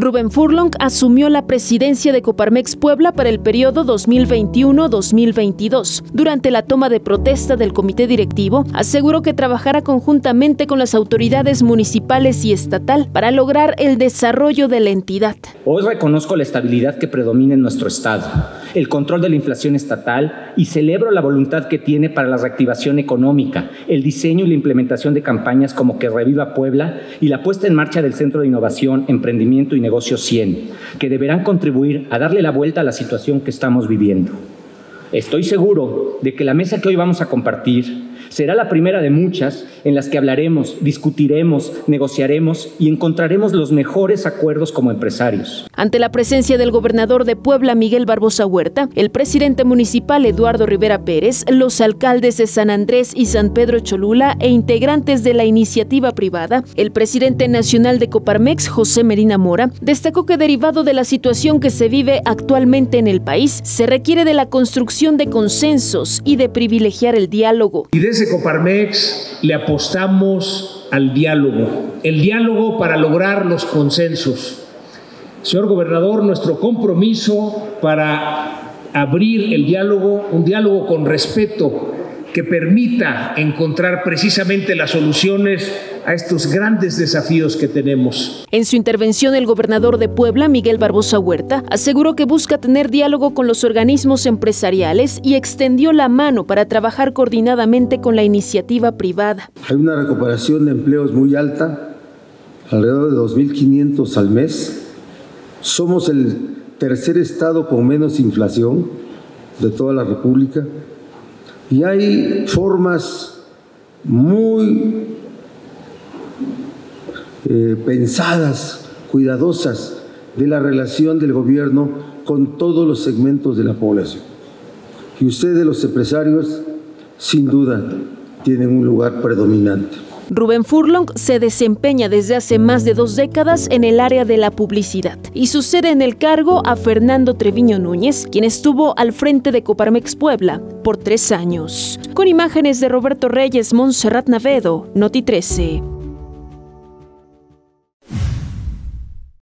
Rubén Furlong asumió la presidencia de Coparmex Puebla para el periodo 2021-2022. Durante la toma de protesta del comité directivo, aseguró que trabajará conjuntamente con las autoridades municipales y estatal para lograr el desarrollo de la entidad. Hoy reconozco la estabilidad que predomina en nuestro estado, el control de la inflación estatal y celebro la voluntad que tiene para la reactivación económica, el diseño y la implementación de campañas como Que Reviva Puebla y la puesta en marcha del Centro de Innovación, Emprendimiento y Negocios 100, que deberán contribuir a darle la vuelta a la situación que estamos viviendo. Estoy seguro de que la mesa que hoy vamos a compartir Será la primera de muchas en las que hablaremos, discutiremos, negociaremos y encontraremos los mejores acuerdos como empresarios. Ante la presencia del gobernador de Puebla, Miguel Barbosa Huerta, el presidente municipal Eduardo Rivera Pérez, los alcaldes de San Andrés y San Pedro Cholula e integrantes de la iniciativa privada, el presidente nacional de Coparmex, José Medina Mora, destacó que derivado de la situación que se vive actualmente en el país, se requiere de la construcción de consensos y de privilegiar el diálogo. Y Coparmex le apostamos al diálogo, el diálogo para lograr los consensos. Señor gobernador, nuestro compromiso para abrir el diálogo, un diálogo con respeto, que permita encontrar precisamente las soluciones a estos grandes desafíos que tenemos. En su intervención, el gobernador de Puebla, Miguel Barbosa Huerta, aseguró que busca tener diálogo con los organismos empresariales y extendió la mano para trabajar coordinadamente con la iniciativa privada. Hay una recuperación de empleos muy alta, alrededor de 2.500 al mes. Somos el tercer estado con menos inflación de toda la República. Y hay formas muy eh, pensadas, cuidadosas de la relación del gobierno con todos los segmentos de la población. Y ustedes, los empresarios, sin duda, tienen un lugar predominante. Rubén Furlong se desempeña desde hace más de dos décadas en el área de la publicidad y sucede en el cargo a Fernando Treviño Núñez, quien estuvo al frente de Coparmex Puebla por tres años. Con imágenes de Roberto Reyes, Montserrat Navedo, Noti 13.